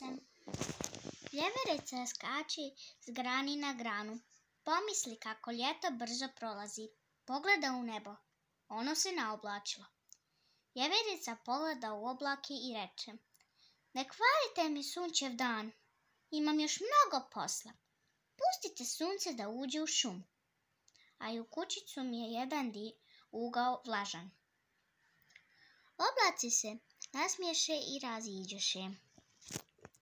vjeverice. Vjeverica skači s grani na granu. Pomisli kako ljeto brzo prolazi. Pogleda u nebo. Ono se naoblačilo. Vjeverica pogleda u oblake i reče Ne kvarite mi sunčev dan. Imam još mnogo posla. Pustite sunce da uđe u šum. A i u kućicu mi je jedan di ugao vlažan. Oblaci se nasmiješe i raziđeše.